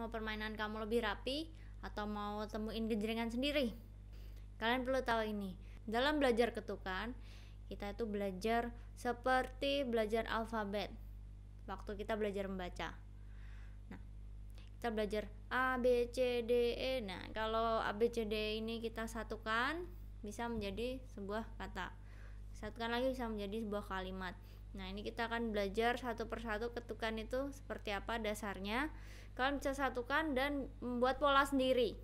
mau permainan kamu lebih rapi atau mau temuin genjrengan sendiri? Kalian perlu tahu ini. Dalam belajar ketukan kita itu belajar seperti belajar alfabet. Waktu kita belajar membaca. Nah kita belajar A B C D E. Nah kalau A B C D ini kita satukan bisa menjadi sebuah kata. Satukan lagi bisa menjadi sebuah kalimat Nah, ini kita akan belajar satu persatu ketukan itu seperti apa dasarnya. Kalian bisa satukan dan membuat pola sendiri.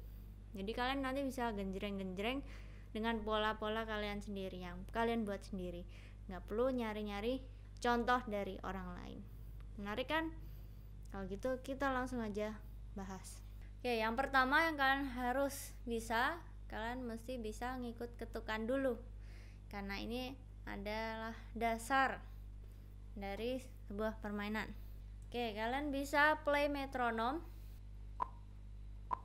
Jadi kalian nanti bisa genjreng-genjreng dengan pola-pola kalian sendiri yang kalian buat sendiri. Nggak perlu nyari-nyari contoh dari orang lain. Menarik kan? Kalau gitu kita langsung aja bahas. Oke, yang pertama yang kalian harus bisa, kalian mesti bisa ngikut ketukan dulu. Karena ini adalah dasar dari sebuah permainan. Oke, kalian bisa play metronom.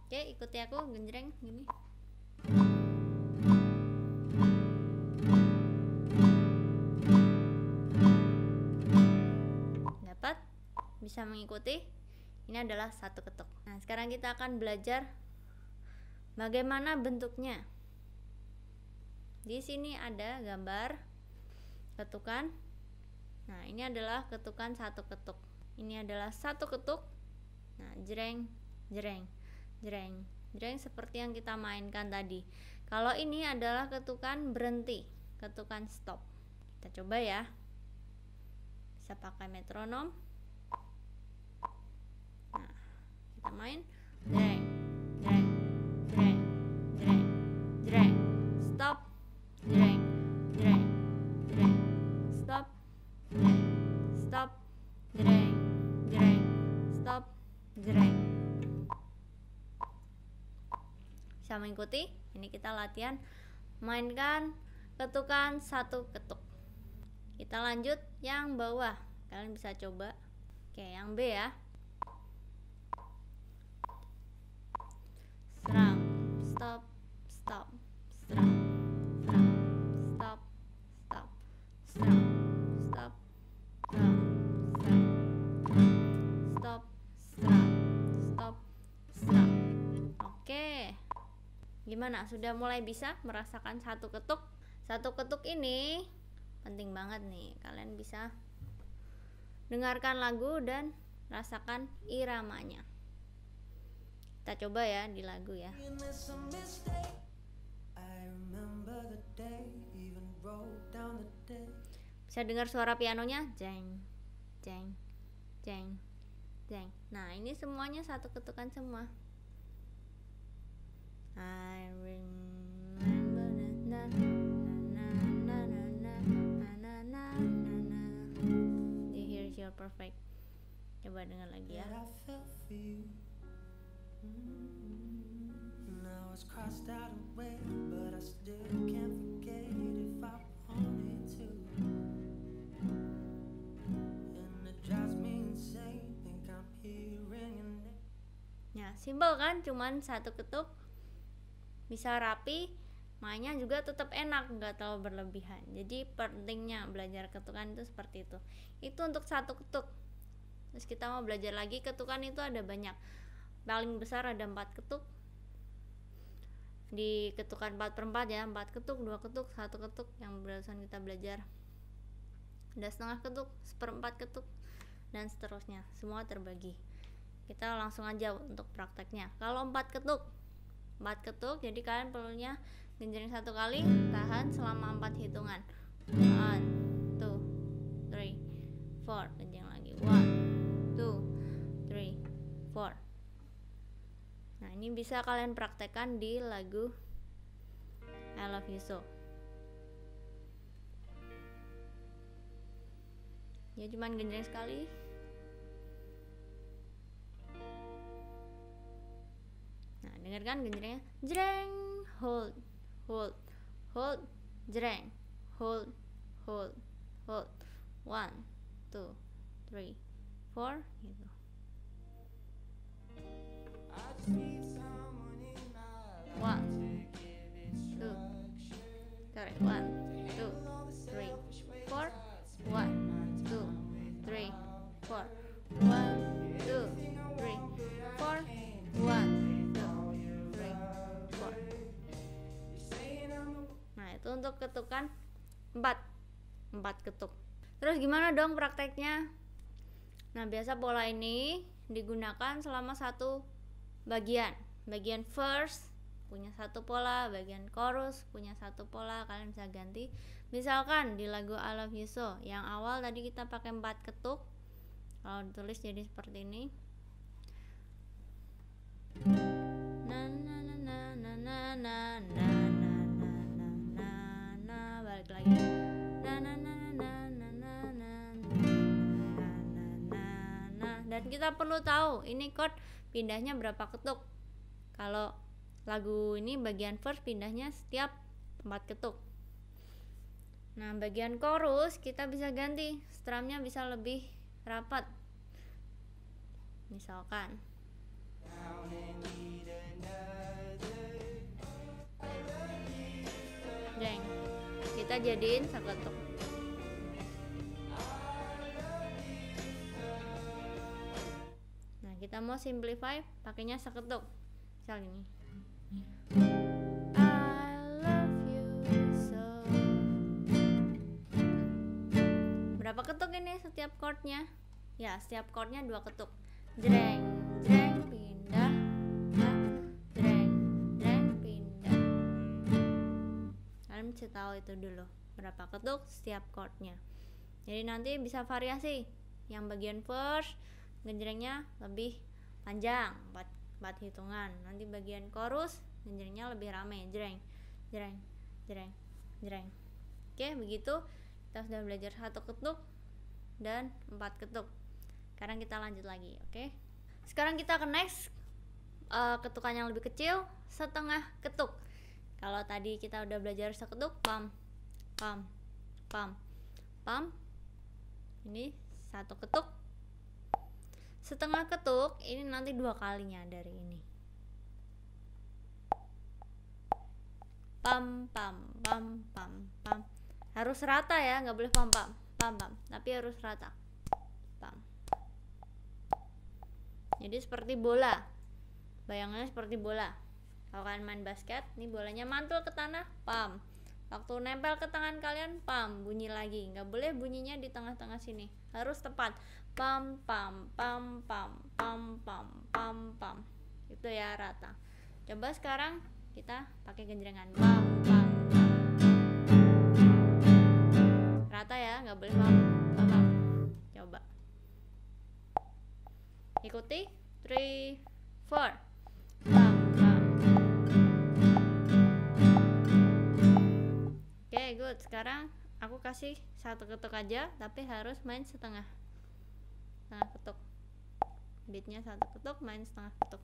Oke, ikuti aku genjreng gini. Dapat? Bisa mengikuti? Ini adalah satu ketuk. Nah, sekarang kita akan belajar bagaimana bentuknya. Di sini ada gambar ketukan Nah, ini adalah ketukan satu ketuk. Ini adalah satu ketuk. Nah, jreng, jreng, jreng, jreng seperti yang kita mainkan tadi. Kalau ini adalah ketukan berhenti, ketukan stop. Kita coba ya. Bisa pakai metronom. Nah, kita main jreng, stop. Jreng jreng stop. Jreng bisa mengikuti? Ini kita latihan mainkan ketukan satu ketuk. Kita lanjut yang bawah. Kalian bisa coba. Oke yang B ya. Serang. Stop. Stop. Serang. Serang. Stop. Stop. Serang Gimana? Sudah mulai bisa merasakan satu ketuk? Satu ketuk ini penting banget nih. Kalian bisa dengarkan lagu dan rasakan iramanya. Kita coba ya di lagu ya. Bisa dengar suara pianonya? Jeng, jeng, jeng, jeng. Nah, ini semuanya satu ketukan semua. I remember na na na na na na na na na na Here's your perfect. Coba dengar lagi ya. Now it's crossed out away, but I still can't forget if I wanted to. And it drives me insane, think I'm hearing your name. Ya, simpel kan? Cuman satu ketuk bisa rapi mainnya juga tetap enak nggak terlalu berlebihan. Jadi pentingnya belajar ketukan itu seperti itu. Itu untuk satu ketuk. Terus kita mau belajar lagi ketukan itu ada banyak. Paling besar ada empat ketuk. Di ketukan 4 per 4 ya 4 ketuk dua ketuk satu ketuk yang berdasarkan kita belajar. Ada setengah ketuk seperempat ketuk dan seterusnya. Semua terbagi. Kita langsung aja untuk prakteknya. Kalau empat ketuk 4 ketuk jadi kalian perlunya genjreng satu kali tahan selama 4 hitungan. 1 2 3 4 genjreng lagi. 1 2 3 4 nah ini bisa kalian praktekkan di lagu I love you so. Ya cuman genjreng sekali kan genjrengnya jreng hold hold hold jreng hold hold hold. One two three four gitu tempat ketuk. Terus gimana dong prakteknya? Nah, biasa pola ini digunakan selama satu bagian. Bagian first punya satu pola, bagian chorus punya satu pola, kalian bisa ganti. Misalkan di lagu I Love You So yang awal tadi kita pakai empat ketuk. Kalau ditulis jadi seperti ini. Na na na na na na na. Kita perlu tahu ini chord pindahnya berapa ketuk. Kalau lagu ini bagian first pindahnya setiap 4 ketuk. Nah bagian chorus kita bisa ganti strumnya bisa lebih rapat. Misalkan. Jeng kita jadiin seketuk kita mau simplify pakainya seketuk. Misal ini I love you so berapa ketuk ini setiap chordnya? Ya setiap chordnya dua ketuk. Jreng jreng pindah. Jreng jreng pindah. Kalian mesti tahu itu dulu berapa ketuk setiap chordnya. Jadi nanti bisa variasi. Yang bagian first genjrengnya lebih panjang buat buat hitungan. Nanti bagian chorus genjrengnya lebih rame. Jreng jreng jreng jreng. Oke begitu. Kita sudah belajar satu ketuk dan empat ketuk. Sekarang kita lanjut lagi oke? Sekarang kita ke next uh, ketukan yang lebih kecil setengah ketuk. Kalau tadi kita udah belajar seketuk pam pam pam. Pam. Ini satu ketuk setengah ketuk ini nanti dua kalinya dari ini. Pam pam pam pam pam. Harus rata ya nggak boleh pam pam pam pam. Tapi harus rata. Pam. Jadi seperti bola. Bayangannya seperti bola. Kalau kalian main basket ini bolanya mantul ke tanah pam Waktu nempel ke tangan kalian, pam, bunyi lagi. Nggak boleh bunyinya di tengah-tengah sini. Harus tepat. Pam, pam, pam, pam, pam, pam, pam, pam. Itu ya rata. Coba sekarang kita pakai genjrengan. Pam, pam. Rata ya, nggak boleh pam, pam, pam. Coba. Ikuti. 3, 4. Kasih satu ketuk aja tapi harus main setengah. Setengah ketuk. Beatnya satu ketuk main setengah ketuk.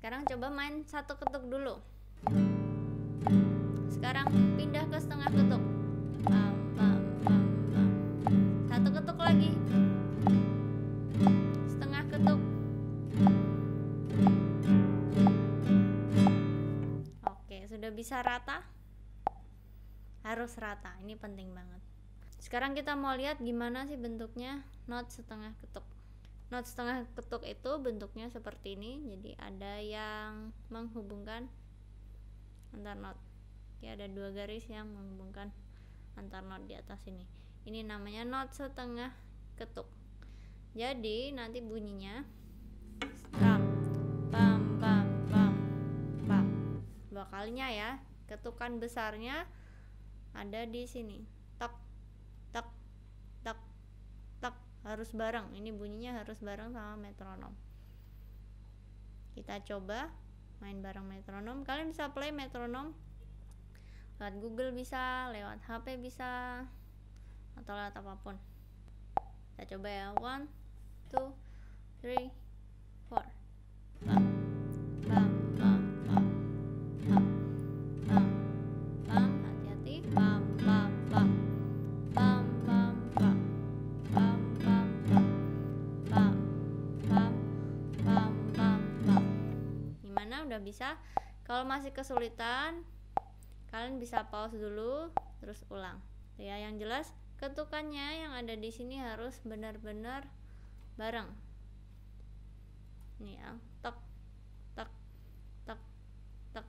Sekarang coba main satu ketuk dulu. Sekarang pindah ke setengah ketuk. Pam oke sudah bisa rata? Harus rata ini penting banget. Sekarang kita mau lihat gimana sih bentuknya. Not setengah ketuk. Not setengah ketuk itu bentuknya seperti ini. Jadi ada yang menghubungkan antar not. Oke, ada dua garis yang menghubungkan antar not di atas ini. Ini namanya not setengah ketuk. Jadi nanti bunyinya dua kalinya ya ketukan besarnya ada di sini. Tok tok tok tok harus bareng. Ini bunyinya harus bareng sama metronom. Kita coba main bareng metronom. Kalian bisa play metronom. Lewat Google bisa lewat HP bisa atau lewat apa pun. Kita coba ya. One two three four bisa. Kalau masih kesulitan kalian bisa pause dulu terus ulang. Ya yang jelas ketukannya yang ada di sini harus benar-benar bareng. Ini ya tek tek tek tek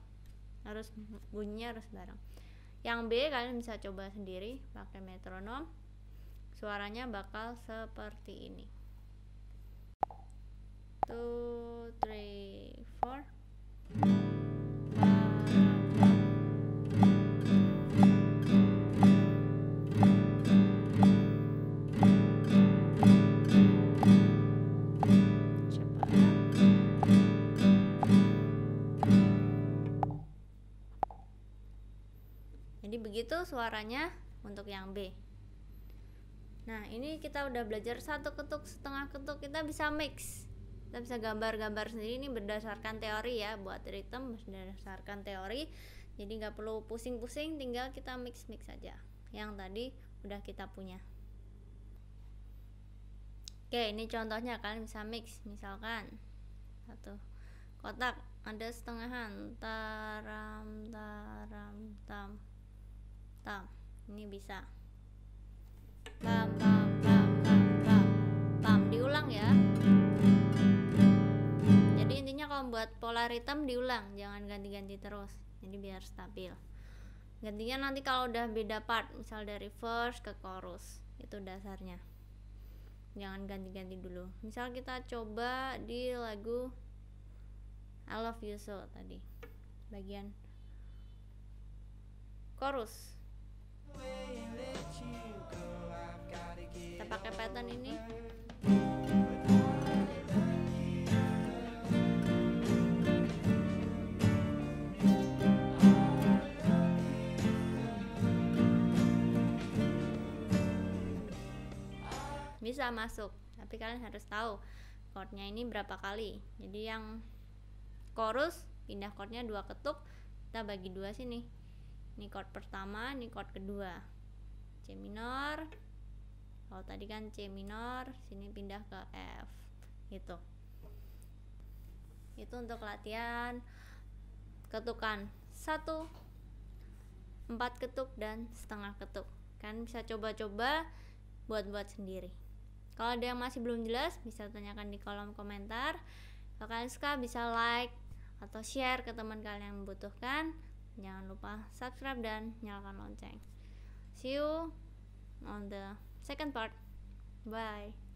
harus bunyinya harus bareng. Yang B kalian bisa coba sendiri pakai metronom. Suaranya bakal seperti ini. Two three four jadi begitu suaranya untuk yang B. Nah ini kita udah belajar satu ketuk setengah ketuk kita bisa mix kita bisa gambar-gambar sendiri. Ini berdasarkan teori ya buat ritme berdasarkan teori. Jadi nggak perlu pusing-pusing tinggal kita mix-mix saja yang tadi udah kita punya. Oke ini contohnya. Kalian bisa mix misalkan. Satu. Kotak. Ada setengahan. Taram taram tam. Tam. Ini bisa kalau buat pola ritme diulang jangan ganti-ganti terus. Jadi biar stabil. Gantinya nanti kalau udah beda part misal dari verse ke chorus itu dasarnya. Jangan ganti-ganti dulu. Misal kita coba di lagu I love you so tadi bagian chorus. Kita pakai pattern ini bisa masuk. Tapi kalian harus tahu chordnya ini berapa kali. Jadi yang chorus pindah chordnya dua ketuk kita bagi dua sini. Ini chord pertama ini chord kedua. C minor kalau tadi kan C minor sini pindah ke F gitu. Itu untuk latihan ketukan. Satu empat ketuk dan setengah ketuk. Kan bisa coba-coba buat-buat sendiri kalau ada yang masih belum jelas bisa tanyakan di kolom komentar. Kalau kalian suka bisa like atau share ke teman kalian yang membutuhkan. Jangan lupa subscribe dan nyalakan lonceng. See you on the second part. Bye